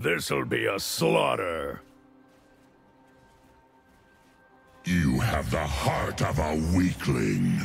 This'll be a slaughter. You have the heart of a weakling.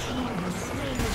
team has slain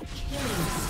Killing.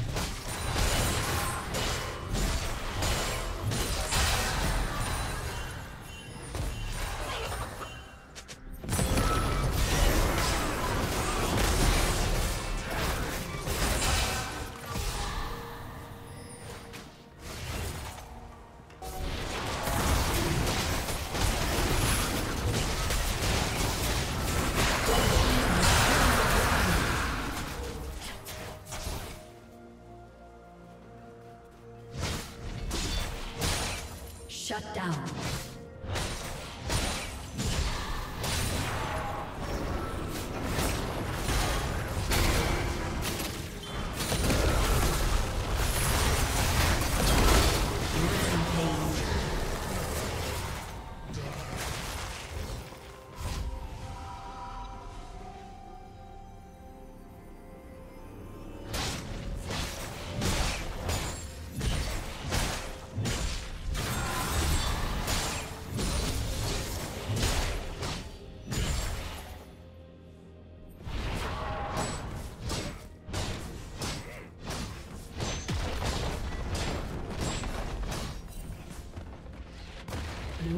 Shut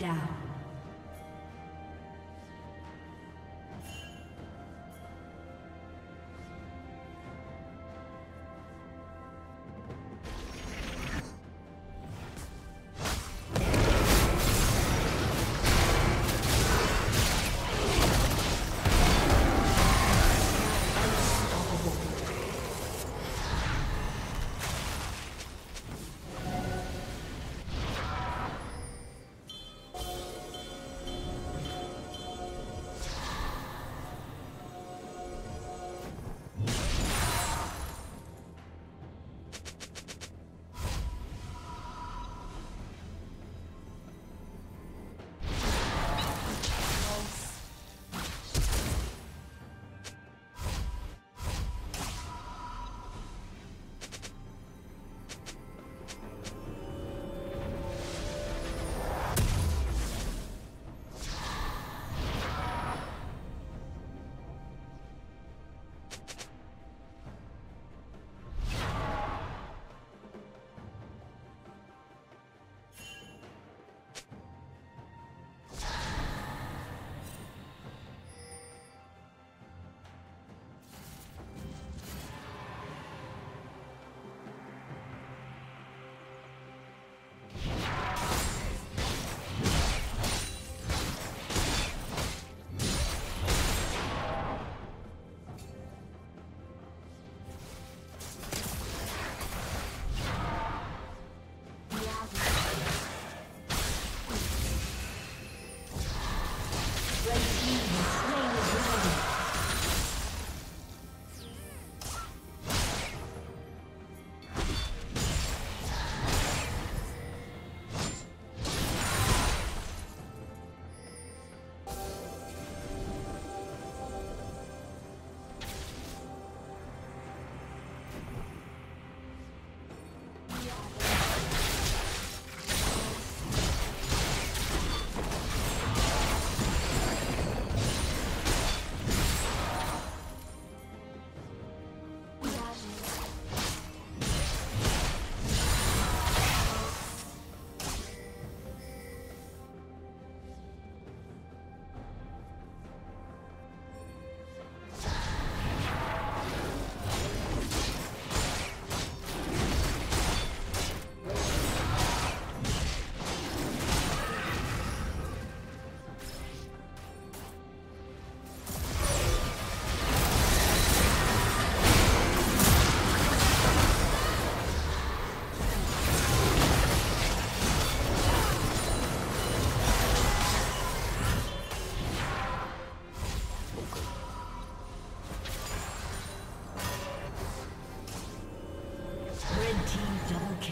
Shut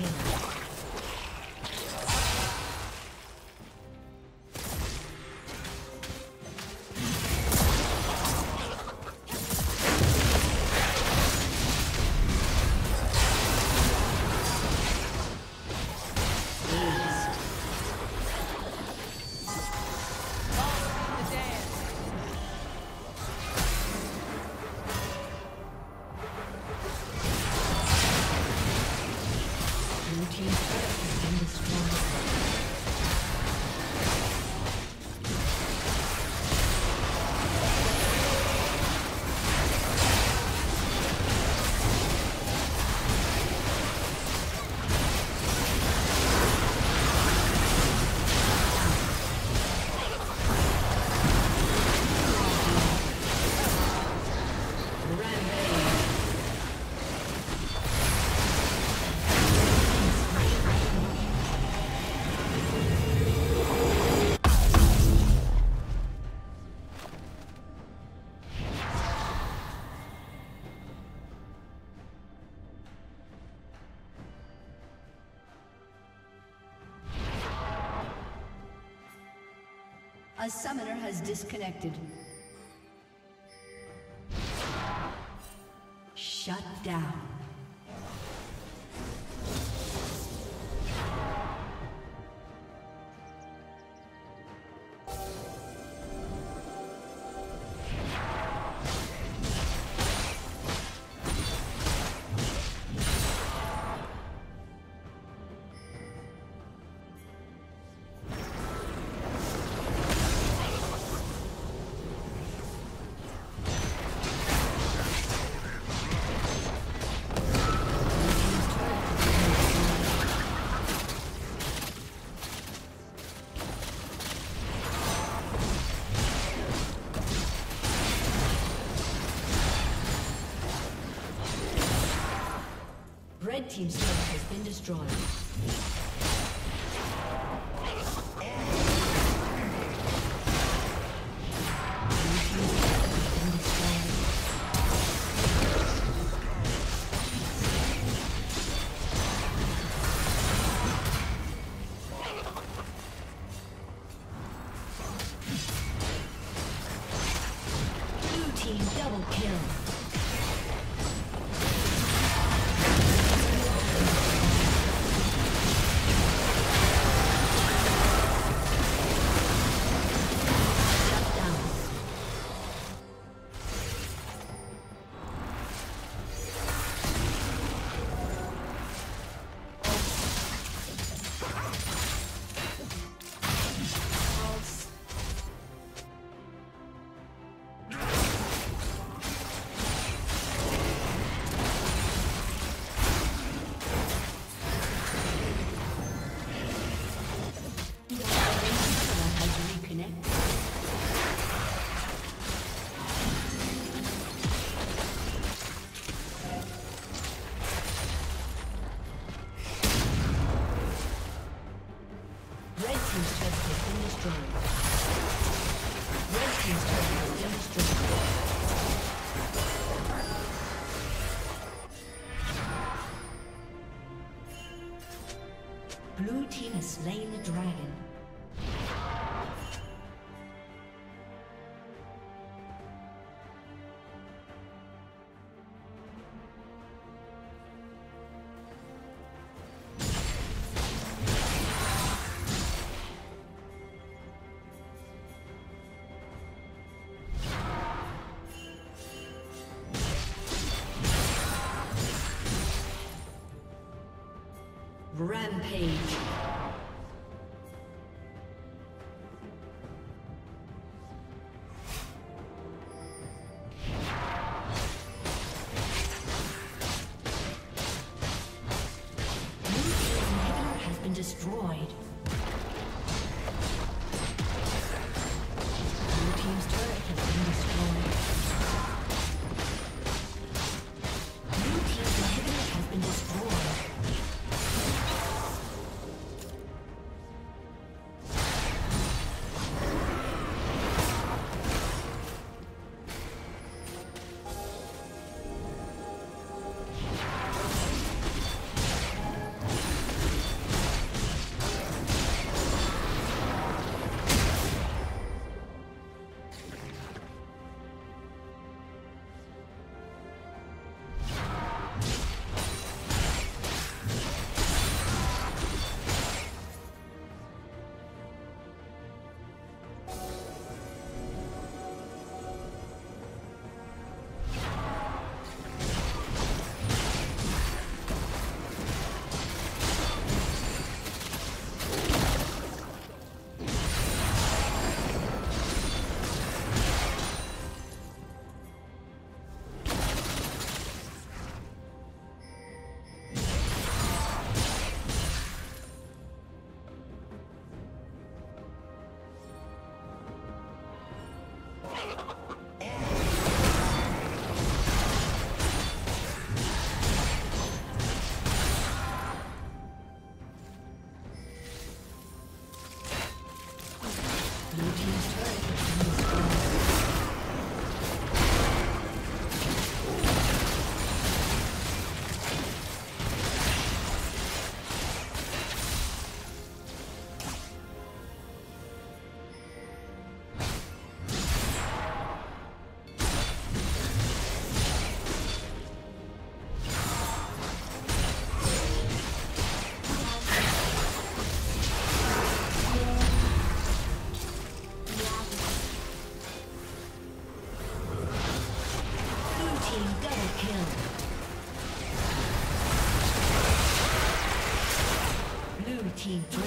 down. A summoner has disconnected. Shut down. Red Team's turret has been destroyed. Team Double kill. Rampage. team.